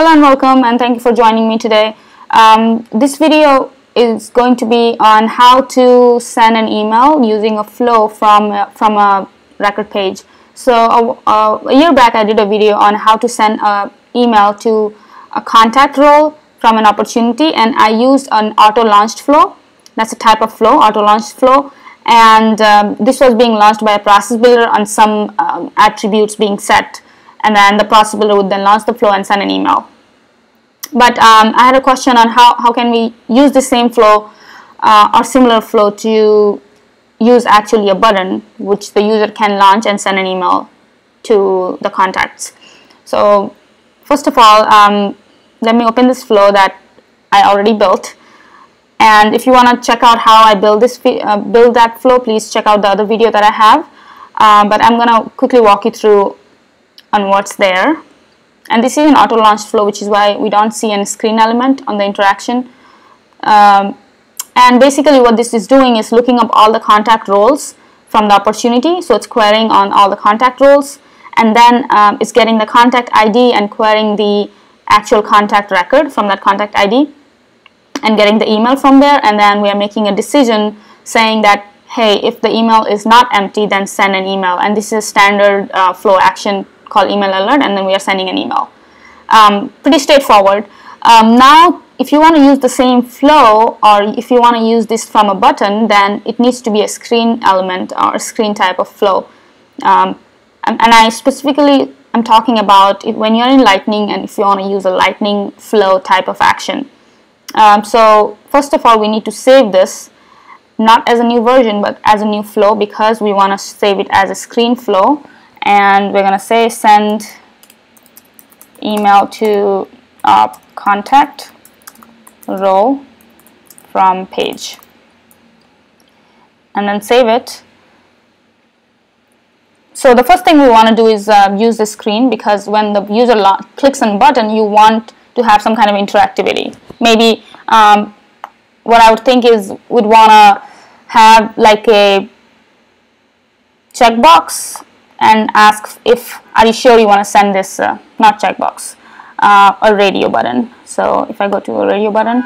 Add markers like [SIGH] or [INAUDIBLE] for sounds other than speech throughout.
Hello and welcome and thank you for joining me today. Um, this video is going to be on how to send an email using a flow from, uh, from a record page. So uh, a year back I did a video on how to send an email to a contact role from an opportunity and I used an auto launched flow. That's a type of flow, auto launched flow and um, this was being launched by a process builder on some um, attributes being set and then the process builder would then launch the flow and send an email. But um, I had a question on how, how can we use the same flow uh, or similar flow to use actually a button which the user can launch and send an email to the contacts. So first of all, um, let me open this flow that I already built. And if you want to check out how I build this uh, build that flow, please check out the other video that I have. Uh, but I'm gonna quickly walk you through on what's there. And this is an auto launch flow which is why we don't see any screen element on the interaction. Um, and basically what this is doing is looking up all the contact roles from the opportunity. So it's querying on all the contact roles and then um, it's getting the contact ID and querying the actual contact record from that contact ID and getting the email from there. And then we are making a decision saying that hey if the email is not empty then send an email. And this is a standard uh, flow action called email alert and then we are sending an email. Um, pretty straightforward. Um, now if you want to use the same flow or if you want to use this from a button then it needs to be a screen element or a screen type of flow. Um, and, and, I specifically am talking about when you're in Lightning and if you want to use a Lightning flow type of action. Um, so first of all we need to save this not as a new version but as a new flow because we want to save it as a screen flow and we're going to say send email to uh, contact role from page and then save it. So the first thing we want to do is uh, use the screen because when the user clicks on button you want to have some kind of interactivity. Maybe um, what I would think is we'd want to have like a checkbox and ask if are you sure you want to send this uh, not checkbox uh, a radio button? So if I go to a radio button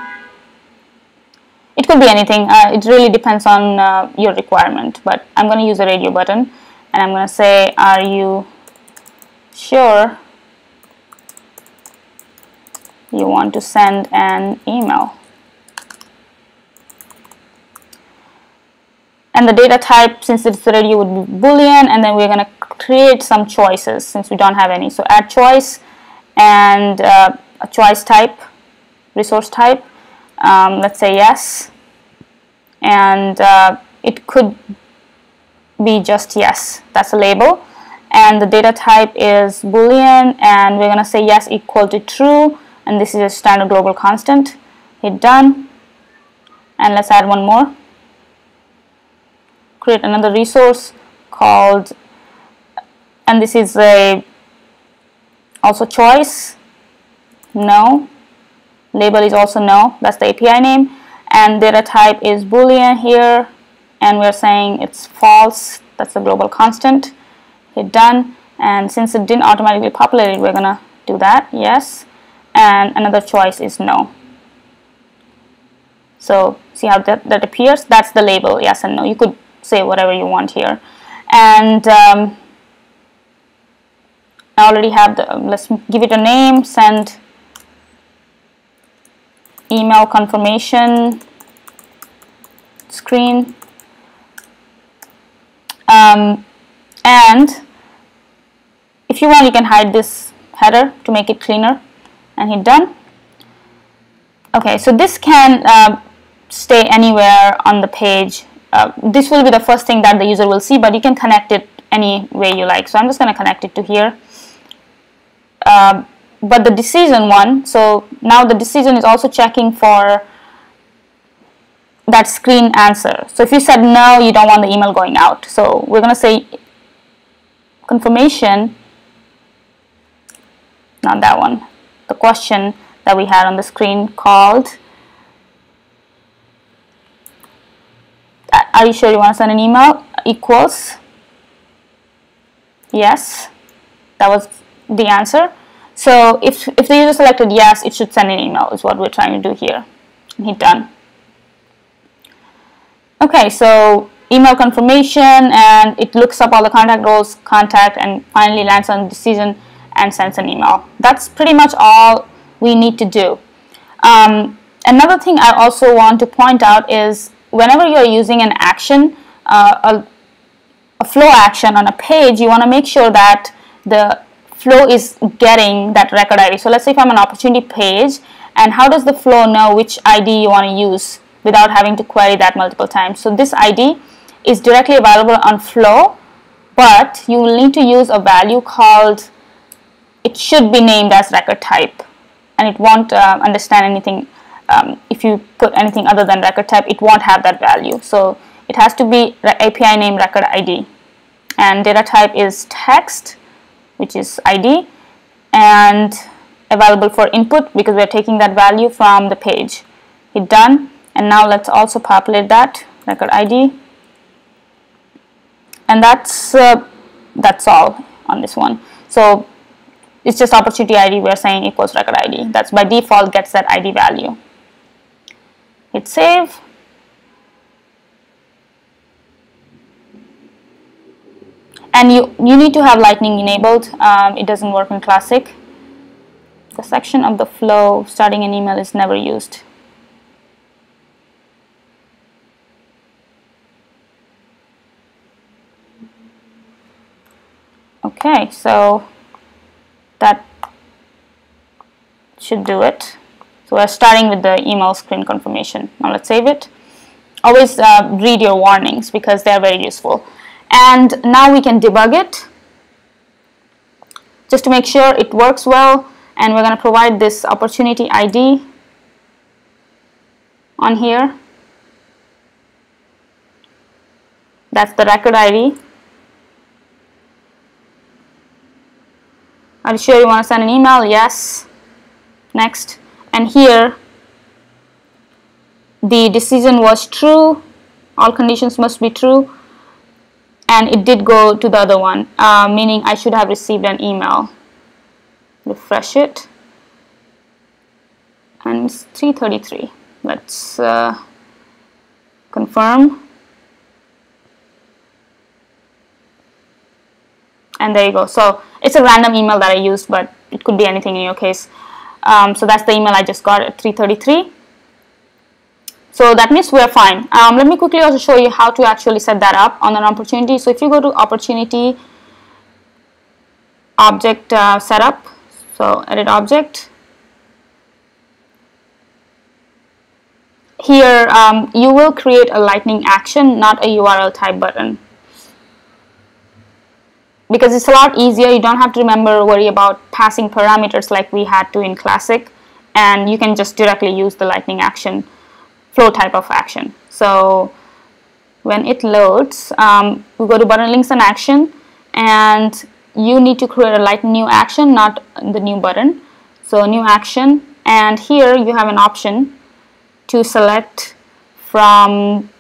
it could be anything. Uh, it really depends on uh, your requirement but I'm going to use a radio button and I'm going to say are you sure you want to send an email? And the data type since it's radio would be boolean and then we're going to create some choices since we don't have any. So add choice and uh, a choice type, resource type. Um, let's say yes. And uh, it could be just yes. That's a label. And the data type is boolean and we're going to say yes equal to true and this is a standard global constant. Hit done and let's add one more. Create another resource called and this is a also choice. No. Label is also no. That's the API name. And data type is boolean here. And we're saying it's false. That's the global constant. Hit done. And since it didn't automatically populate it we're gonna do that. Yes. And another choice is no. So see how that, that appears? That's the label yes and no. You could say whatever you want here. And um, I already have the, let's give it a name, send email confirmation screen. Um, and if you want, you can hide this header to make it cleaner and hit done. Okay, so this can uh, stay anywhere on the page. Uh, this will be the first thing that the user will see, but you can connect it any way you like. So I'm just going to connect it to here. Um, but the decision one, so now the decision is also checking for that screen answer. So if you said no, you don't want the email going out. So we're going to say confirmation, not that one, the question that we had on the screen called are you sure you want to send an email equals yes that was the answer So if, if the user selected yes, it should send an email is what we're trying to do here. Hit done. Okay, so email confirmation and it looks up all the contact roles, contact, and finally lands on decision and sends an email. That's pretty much all we need to do. Um, another thing I also want to point out is whenever you're using an action, uh, a, a flow action on a page, you want to make sure that the flow is getting that record ID. So let's say if I'm an opportunity page, and how does the flow know which ID you want to use without having to query that multiple times? So this ID is directly available on flow, but you will need to use a value called, it should be named as record type, and it won't uh, understand anything. Um, if you put anything other than record type, it won't have that value. So it has to be API name record ID, and data type is text which is id and available for input because we're taking that value from the page. Hit done and now let's also populate that record id and that's uh, that's all on this one. So it's just opportunity id we're saying equals record id that's by default gets that id value. Hit save and you, you need to have lightning enabled. Um, it doesn't work in classic. The section of the flow starting an email is never used. Okay so that should do it. So we're starting with the email screen confirmation. Now let's save it. Always uh, read your warnings because they're very useful and now we can debug it. Just to make sure it works well. And we're going to provide this opportunity ID on here. That's the record ID are you sure you want to send an email? Yes. Next. And here the decision was true. All conditions must be true and it did go to the other one. Uh, meaning I should have received an email. Refresh it. And it's 333 let's uh, confirm. And there you go. So it's a random email that I used but it could be anything in your case. Um, so that's the email I just got at 333 so that means we're fine. Um, let me quickly also show you how to actually set that up on an opportunity. So if you go to opportunity object uh, setup, so edit object, here um, you will create a lightning action, not a URL type button. Because it's a lot easier, you don't have to remember worry about passing parameters like we had to in Classic, and you can just directly use the lightning action flow type of action. So when it loads, um, we go to button links and action and you need to create a light new action, not the new button. So new action and here you have an option to select from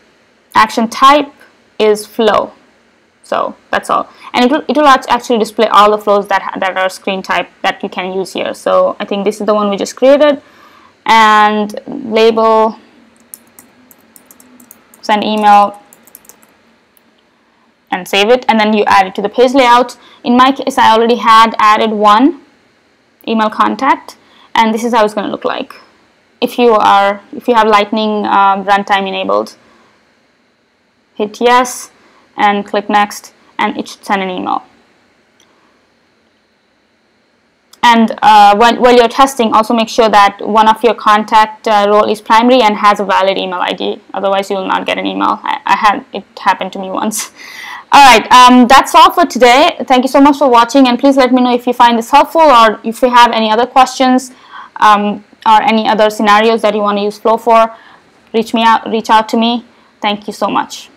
action type is flow. So that's all. And it will, it will actually display all the flows that, that are screen type that you can use here. So I think this is the one we just created and label send email and save it and then you add it to the page layout. In my case I already had added one email contact and this is how it's going to look like. If you are if you have lightning uh, runtime enabled hit yes and click next and it should send an email and uh, while, you're testing also make sure that one of your contact uh, role is primary and has a valid email ID otherwise you will not get an email. I, I had it happened to me once. [LAUGHS] Alright um, that's all for today. Thank you so much for watching and please let me know if you find this helpful or if you have any other questions um, or any other scenarios that you want to use flow for. Reach me out reach out to me. Thank you so much